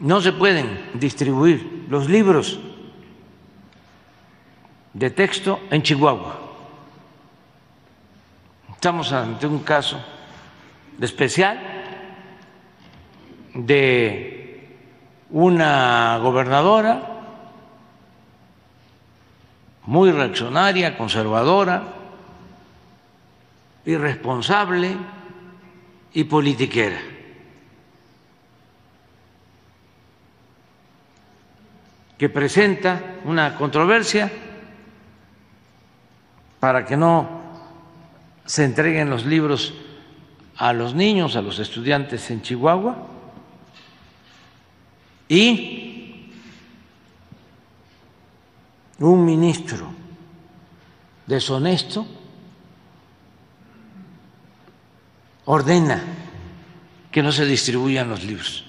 no se pueden distribuir los libros de texto en Chihuahua. Estamos ante un caso especial de una gobernadora muy reaccionaria, conservadora, irresponsable y politiquera. Que presenta una controversia para que no se entreguen los libros a los niños, a los estudiantes en Chihuahua y un ministro deshonesto ordena que no se distribuyan los libros.